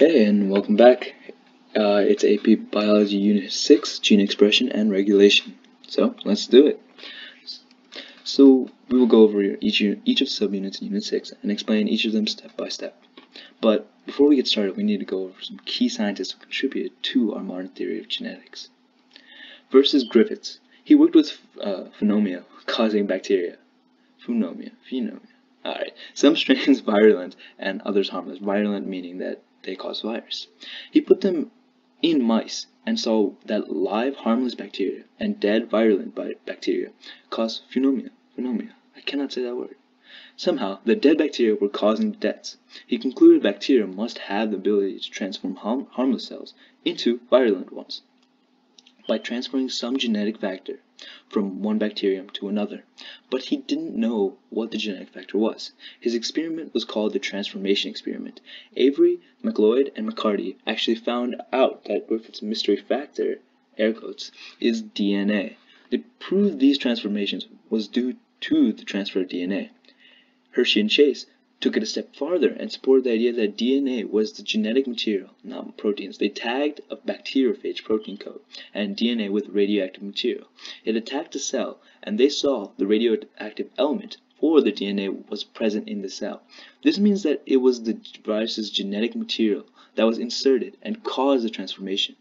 Okay, and welcome back. Uh, it's AP Biology Unit 6, Gene Expression and Regulation. So, let's do it. So, we will go over each, each of subunits in Unit 6 and explain each of them step by step. But before we get started, we need to go over some key scientists who contributed to our modern theory of genetics. First is Griffiths. He worked with uh, phenomia causing bacteria. Phenomia, phenomia. Alright, some strains virulent and others harmless. Virulent meaning that they cause virus. He put them in mice and saw that live harmless bacteria and dead virulent bacteria cause phenomia. Phenomia. I cannot say that word. Somehow, the dead bacteria were causing deaths. He concluded bacteria must have the ability to transform harm harmless cells into virulent ones by transferring some genetic factor from one bacterium to another, but he didn't know what the genetic factor was. His experiment was called the transformation experiment. Avery, MacLeod, and McCarty actually found out that Griffith's mystery factor, air quotes, is DNA. They proved these transformations was due to the transfer of DNA. Hershey and Chase took it a step farther and supported the idea that DNA was the genetic material, not proteins. They tagged a bacteriophage protein code and DNA with radioactive material. It attacked the cell, and they saw the radioactive element for the DNA was present in the cell. This means that it was the virus's genetic material that was inserted and caused the transformation.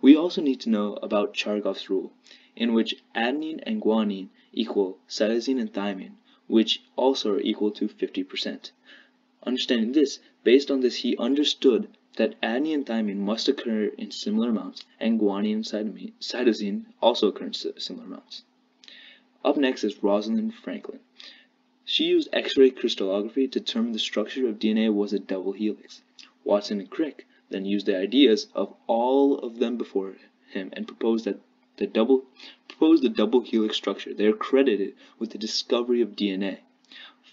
We also need to know about Chargaff's rule, in which adenine and guanine equal cytosine and thymine, which also are equal to 50%. Understanding this, based on this he understood that adenine and thymine must occur in similar amounts, and guanine and cytosine also occur in similar amounts. Up next is Rosalind Franklin. She used X-ray crystallography to determine the structure of DNA was a double helix. Watson and Crick then used the ideas of all of them before him and proposed that the double proposed the double helix structure. They are credited with the discovery of DNA.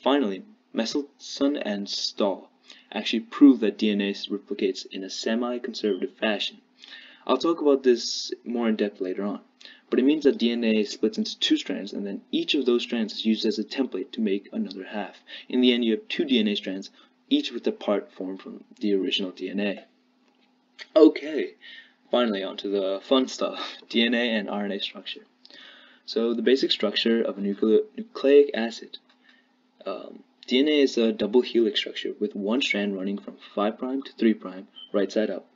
Finally, Meselson and Stahl actually proved that DNA replicates in a semi-conservative fashion. I'll talk about this more in depth later on, but it means that DNA splits into two strands and then each of those strands is used as a template to make another half. In the end, you have two DNA strands, each with a part formed from the original DNA. Okay, Finally, onto the fun stuff, DNA and RNA structure. So the basic structure of a nucleic acid. Um, DNA is a double helix structure with one strand running from 5' to 3' right side up,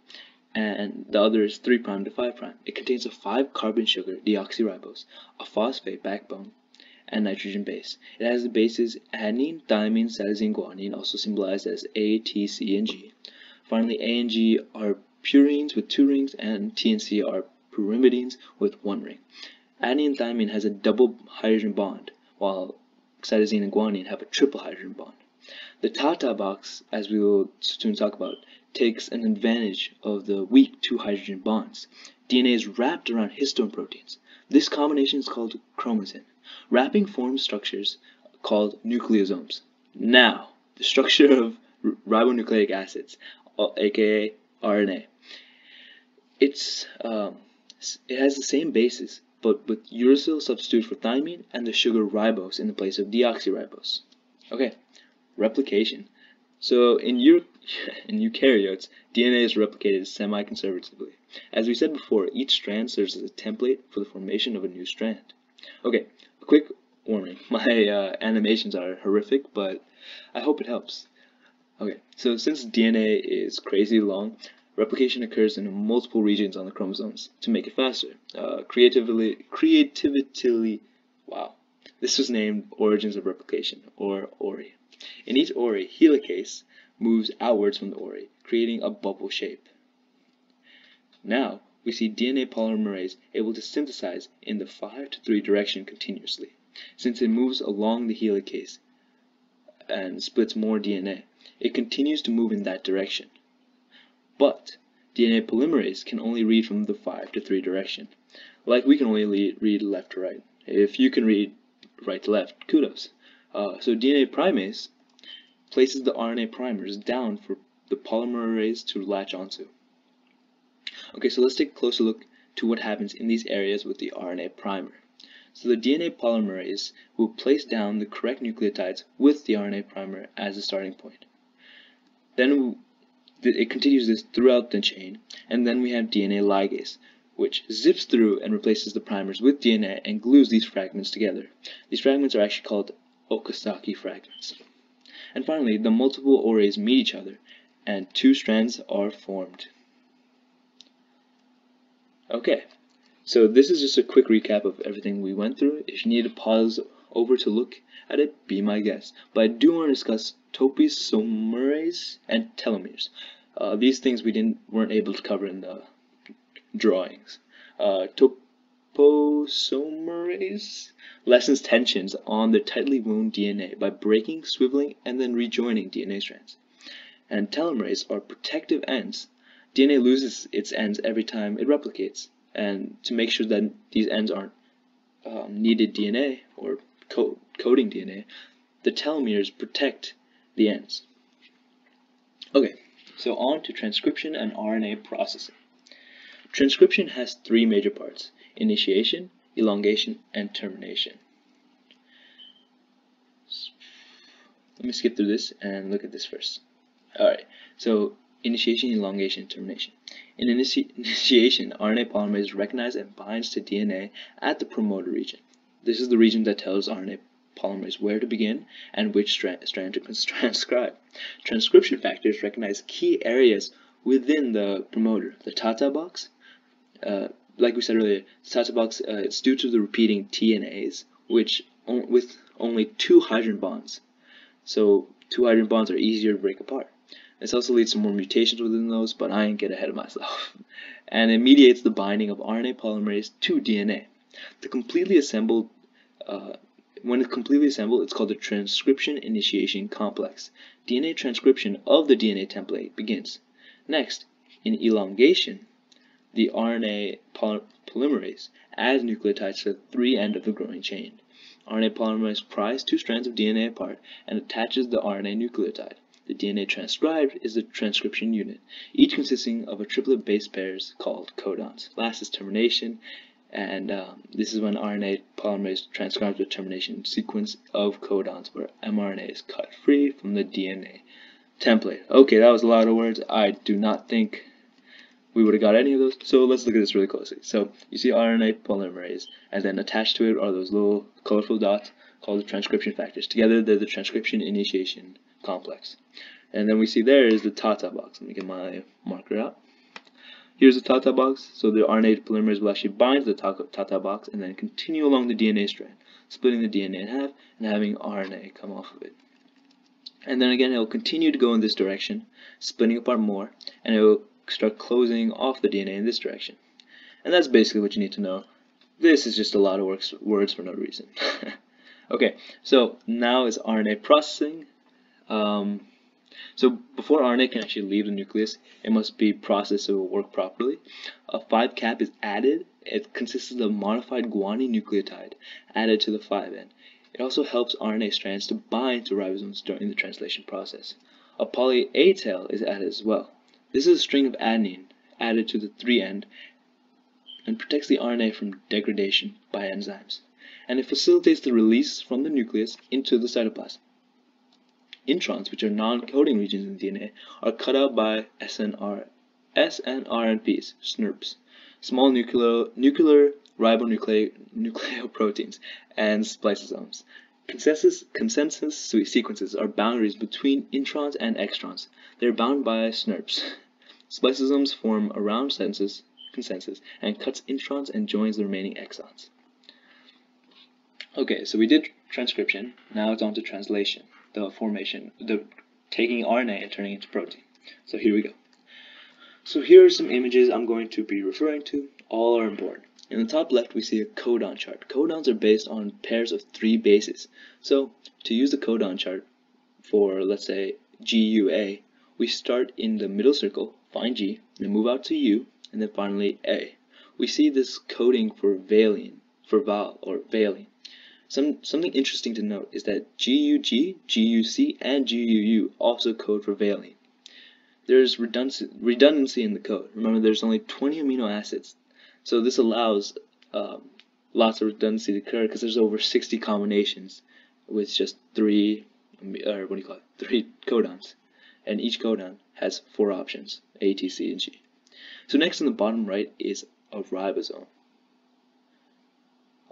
and the other is 3' to 5'. It contains a 5-carbon sugar deoxyribose, a phosphate backbone, and nitrogen base. It has the bases adenine, thymine, cytosine, guanine, also symbolized as A, T, C, and G. Finally, A and G are purines with two rings, and T and C are pyrimidines with one ring. Adenine and thymine has a double hydrogen bond, while cytosine and guanine have a triple hydrogen bond. The Tata box, as we will soon talk about, takes an advantage of the weak two hydrogen bonds. DNA is wrapped around histone proteins. This combination is called chromatin. Wrapping forms structures called nucleosomes. Now, the structure of ribonucleic acids, aka RNA. It's um, it has the same basis, but with uracil substituted for thymine and the sugar ribose in the place of deoxyribose. Okay, replication. So in, in eukaryotes, DNA is replicated semi-conservatively. As we said before, each strand serves as a template for the formation of a new strand. Okay, a quick warning. My uh, animations are horrific, but I hope it helps. Okay, so since DNA is crazy long, replication occurs in multiple regions on the chromosomes to make it faster. Uh, creatively, creatively, wow. This was named Origins of Replication, or ORI. In each ORI, helicase moves outwards from the ORI, creating a bubble shape. Now, we see DNA polymerase able to synthesize in the 5 to 3 direction continuously, since it moves along the helicase and splits more DNA it continues to move in that direction. But DNA polymerase can only read from the 5 to 3 direction. Like we can only read left to right. If you can read right to left, kudos. Uh, so DNA primase places the RNA primers down for the polymerase to latch onto. Okay, so let's take a closer look to what happens in these areas with the RNA primer. So the DNA polymerase will place down the correct nucleotides with the RNA primer as a starting point. Then it continues this throughout the chain, and then we have DNA ligase, which zips through and replaces the primers with DNA and glues these fragments together. These fragments are actually called Okazaki fragments. And finally, the multiple ORIs meet each other, and two strands are formed. Okay, so this is just a quick recap of everything we went through. If you need to pause over to look at it, be my guest. But I do want to discuss topoisomerase and telomeres. Uh, these things we didn't weren't able to cover in the drawings. Uh, topoisomerase lessens tensions on the tightly wound DNA by breaking, swiveling, and then rejoining DNA strands. And telomerase are protective ends. DNA loses its ends every time it replicates, and to make sure that these ends aren't um, needed DNA or co coding DNA, the telomeres protect the ends. Okay, so on to transcription and RNA processing. Transcription has three major parts, initiation, elongation, and termination. Let me skip through this and look at this first. Alright, so initiation, elongation, termination. In initi initiation, RNA polymerase recognizes and binds to DNA at the promoter region. This is the region that tells RNA polymerase where to begin and which strand, to transcribe. Transcription factors recognize key areas within the promoter. The Tata box, uh, like we said earlier, Tata box uh, it's due to the repeating TNAs, which on, with only two hydrogen bonds. So two hydrogen bonds are easier to break apart. This also leads to more mutations within those, but I ain't get ahead of myself. and it mediates the binding of RNA polymerase to DNA. The completely assembled, uh, when it's completely assembled, it's called the transcription initiation complex. DNA transcription of the DNA template begins. Next, in elongation, the RNA polymerase adds nucleotides to the three end of the growing chain. RNA polymerase pries two strands of DNA apart and attaches the RNA nucleotide. The DNA transcribed is the transcription unit, each consisting of a triplet base pairs called codons. Last is termination, and um, this is when RNA polymerase transcribes the termination sequence of codons where mRNA is cut free from the DNA template. Okay, that was a lot of words. I do not think we would have got any of those. So let's look at this really closely. So you see RNA polymerase, and then attached to it are those little colorful dots called the transcription factors. Together, they're the transcription initiation complex. And then we see there is the Tata box. Let me get my marker out. Here's the Tata box, so the RNA polymerase will actually bind to the Tata box and then continue along the DNA strand, splitting the DNA in half and having RNA come off of it. And then again, it will continue to go in this direction, splitting apart more, and it will start closing off the DNA in this direction. And that's basically what you need to know. This is just a lot of words for no reason. okay, so now is RNA processing. Um, so before RNA can actually leave the nucleus, it must be processed so it will work properly. A 5 cap is added. It consists of a modified guanine nucleotide added to the 5 end. It also helps RNA strands to bind to ribosomes during the translation process. A poly A tail is added as well. This is a string of adenine added to the 3 end and protects the RNA from degradation by enzymes. And it facilitates the release from the nucleus into the cytoplasm. Introns, which are non-coding regions in DNA, are cut out by SNR, SNRNPs, SNRPs, small nuclear, nuclear ribonucleoproteins, and spliceosomes. Consensus, consensus sequences are boundaries between introns and extrons. They are bound by SNRPs. Spliceosomes form around consensus and cuts introns and joins the remaining exons. Okay, so we did transcription. Now it's on to translation the formation, the taking RNA and turning it into protein. So here we go. So here are some images I'm going to be referring to. All are important. In the top left, we see a codon chart. Codons are based on pairs of three bases. So to use the codon chart for, let's say, GUA, we start in the middle circle, find G, then move out to U, and then finally A. We see this coding for valine, for val or valine. Some, something interesting to note is that GUG, GUC, and GUU also code for valine. There's redundancy, redundancy in the code. Remember, there's only 20 amino acids, so this allows um, lots of redundancy to occur because there's over 60 combinations with just three, or what do you call it, three codons. and each codon has four options, A, T, C, and G. So next in the bottom right is a ribosome.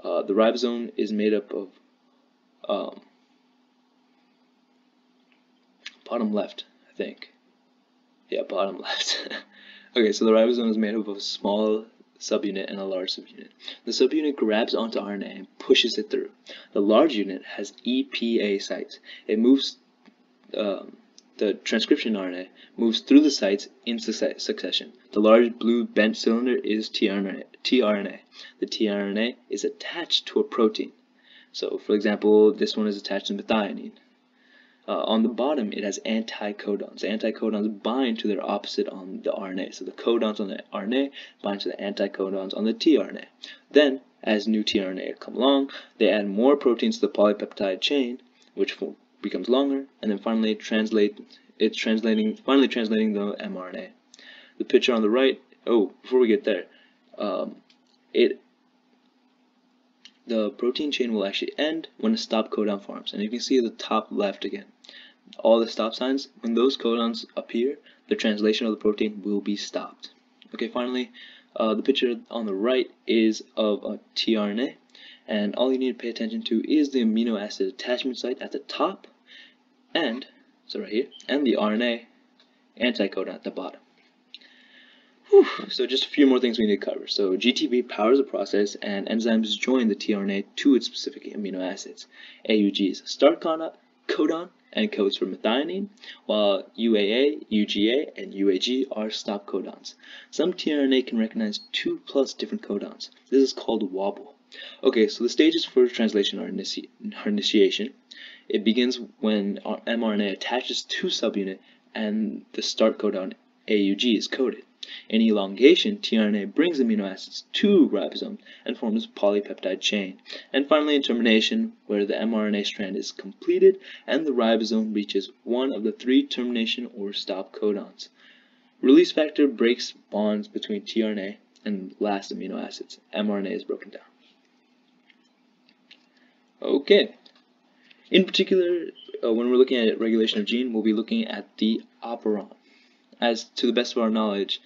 Uh, the ribosome is made up of um, bottom left, I think. Yeah, bottom left. okay, so the ribosome is made up of a small subunit and a large subunit. The subunit grabs onto RNA and pushes it through. The large unit has EPA sites. It moves um, the transcription RNA moves through the sites in succession. The large blue bent cylinder is tRNA. tRNA. The tRNA is attached to a protein. So, for example, this one is attached to methionine. Uh, on the bottom, it has anticodons. Anticodons bind to their opposite on the RNA. So the codons on the RNA bind to the anticodons on the tRNA. Then, as new tRNA come along, they add more proteins to the polypeptide chain, which becomes longer, and then finally translate it's translating finally translating the mRNA. The picture on the right. Oh, before we get there, um, it the protein chain will actually end when a stop codon forms. And you can see the top left again. All the stop signs, when those codons appear, the translation of the protein will be stopped. Okay, finally, uh, the picture on the right is of a tRNA, and all you need to pay attention to is the amino acid attachment site at the top, and, so right here, and the RNA anticodon at the bottom. Whew. So just a few more things we need to cover. So GTP powers the process and enzymes join the tRNA to its specific amino acids. AUG is a start codon and codes for methionine, while UAA, UGA, and UAG are stop codons. Some tRNA can recognize two plus different codons. This is called wobble. Okay, so the stages for translation are, inici are initiation. It begins when mRNA attaches to subunit and the start codon AUG is coded. In elongation, tRNA brings amino acids to ribosome and forms a polypeptide chain. And finally, in termination, where the mRNA strand is completed and the ribosome reaches one of the three termination or stop codons. Release factor breaks bonds between tRNA and last amino acids. mRNA is broken down. Okay. In particular, uh, when we're looking at regulation of gene, we'll be looking at the operon. As to the best of our knowledge,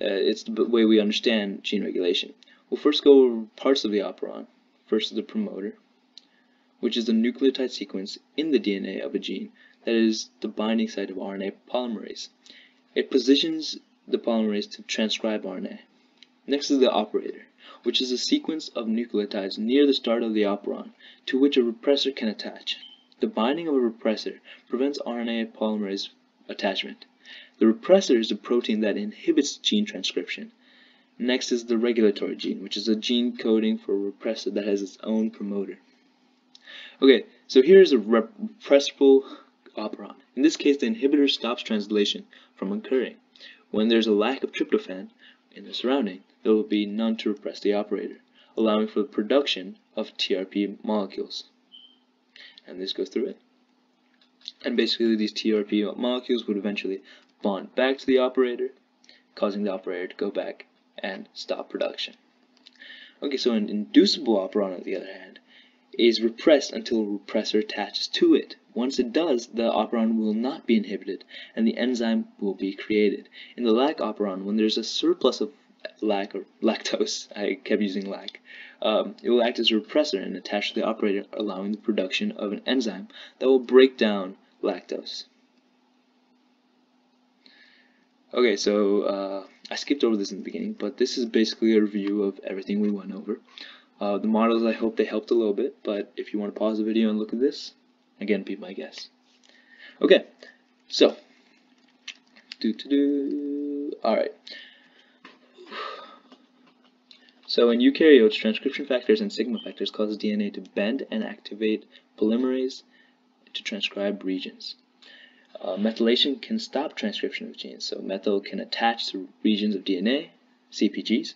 uh, it's the way we understand gene regulation. We'll first go over parts of the operon. First is the promoter, which is the nucleotide sequence in the DNA of a gene that is the binding site of RNA polymerase. It positions the polymerase to transcribe RNA. Next is the operator, which is a sequence of nucleotides near the start of the operon to which a repressor can attach. The binding of a repressor prevents RNA polymerase attachment. The repressor is the protein that inhibits gene transcription. Next is the regulatory gene, which is a gene coding for a repressor that has its own promoter. Okay, so here's a repressible operon. In this case, the inhibitor stops translation from occurring. When there's a lack of tryptophan in the surrounding, there will be none to repress the operator, allowing for the production of TRP molecules. And this goes through it. And basically, these TRP molecules would eventually bond back to the operator, causing the operator to go back and stop production. Okay, so an inducible operon, on the other hand, is repressed until a repressor attaches to it. Once it does, the operon will not be inhibited, and the enzyme will be created. In the lac operon, when there's a surplus of lac or lactose, I kept using lac, um, it will act as a repressor and attach to the operator, allowing the production of an enzyme that will break down lactose. Okay, so uh, I skipped over this in the beginning, but this is basically a review of everything we went over. Uh, the models, I hope they helped a little bit, but if you want to pause the video and look at this, again, be my guest. Okay, so, do to do, alright. So in eukaryotes, transcription factors and sigma factors cause DNA to bend and activate polymerase to transcribe regions. Uh, methylation can stop transcription of genes, so methyl can attach to regions of DNA, CPGs.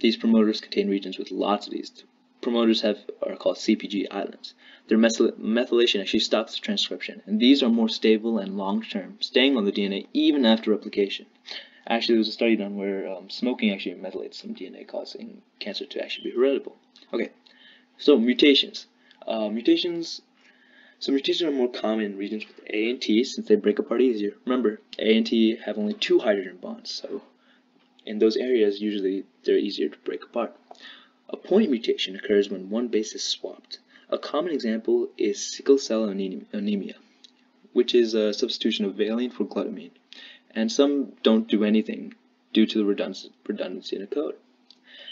These promoters contain regions with lots of these. Promoters have are called CPG islands. Their methylation actually stops transcription, and these are more stable and long-term, staying on the DNA even after replication. Actually, there was a study done where um, smoking actually methylates some DNA, causing cancer to actually be heritable. Okay, so mutations. Uh, mutations So mutations are more common in regions with A and T since they break apart easier. Remember, A and T have only two hydrogen bonds, so in those areas, usually they're easier to break apart. A point mutation occurs when one base is swapped. A common example is sickle cell anemia, which is a substitution of valine for glutamine, and some don't do anything due to the redundancy in a code.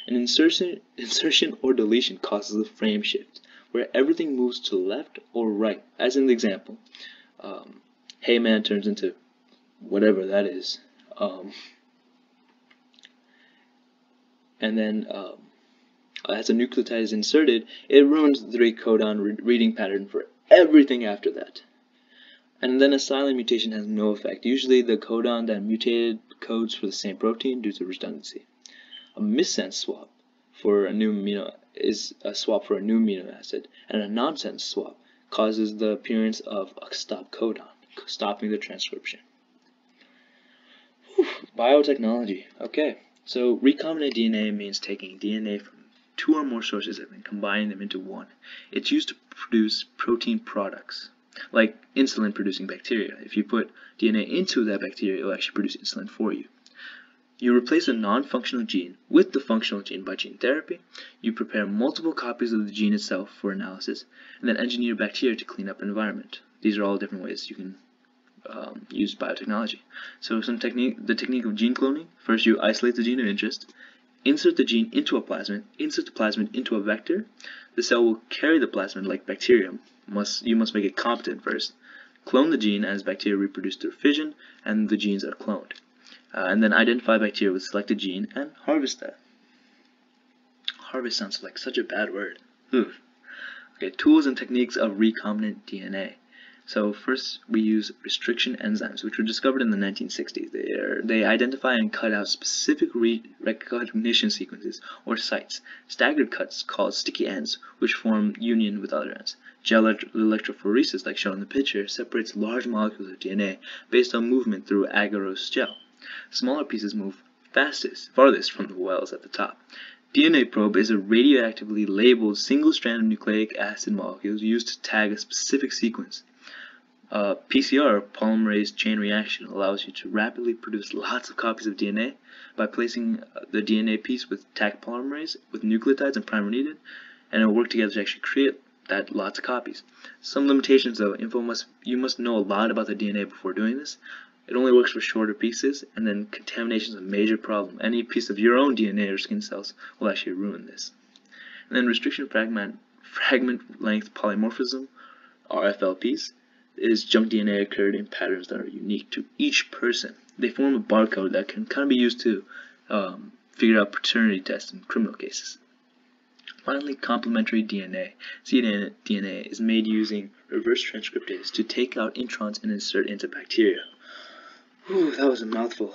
An insertion, insertion or deletion causes a frame shift, where everything moves to left or right, as in the example. Um, hey man turns into whatever that is. Um, and then um, as a nucleotide is inserted, it ruins the three codon re reading pattern for everything after that. And then a silent mutation has no effect. Usually the codon that mutated codes for the same protein due to redundancy. A missense swap for a new amino is a swap for a new amino acid, and a nonsense swap causes the appearance of a stop codon, stopping the transcription. Whew, biotechnology. Okay, so recombinant DNA means taking DNA from two or more sources and then combining them into one. It's used to produce protein products, like insulin producing bacteria. If you put DNA into that bacteria, it will actually produce insulin for you. You replace a non-functional gene with the functional gene by gene therapy. You prepare multiple copies of the gene itself for analysis, and then engineer bacteria to clean up environment. These are all different ways you can um, use biotechnology. So some technique, the technique of gene cloning, first you isolate the gene of interest, insert the gene into a plasmid, insert the plasmid into a vector. The cell will carry the plasmid like bacterium. Must, you must make it competent first. Clone the gene as bacteria reproduce through fission, and the genes are cloned uh, and then identify bacteria with selected gene and harvest that. Harvest sounds like such a bad word. Okay, tools and techniques of recombinant DNA. So first we use restriction enzymes, which were discovered in the 1960s. They, are, they identify and cut out specific recognition sequences or sites. Staggered cuts called sticky ends, which form union with other ends. Gel electrophoresis, like shown in the picture, separates large molecules of DNA based on movement through agarose gel. Smaller pieces move fastest, farthest from the wells at the top. DNA probe is a radioactively labeled single-stranded nucleic acid molecule used to tag a specific sequence. Uh, PCR, polymerase chain reaction, allows you to rapidly produce lots of copies of DNA by placing the DNA piece with Taq polymerase with nucleotides and primer needed, and it'll work together to actually create that lots of copies. Some limitations though, info must you must know a lot about the DNA before doing this. It only works for shorter pieces, and then contamination is a major problem. Any piece of your own DNA or skin cells will actually ruin this. And then restriction fragment, fragment length polymorphism, RFLPs, is junk DNA occurred in patterns that are unique to each person. They form a barcode that can kind of be used to um, figure out paternity tests in criminal cases. Finally, complementary DNA. cDNA is made using reverse transcriptase to take out introns and insert into bacteria. Whew, that was a mouthful.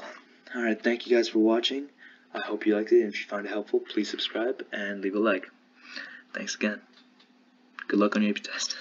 Alright, thank you guys for watching. I hope you liked it, and if you found it helpful, please subscribe and leave a like. Thanks again. Good luck on your test.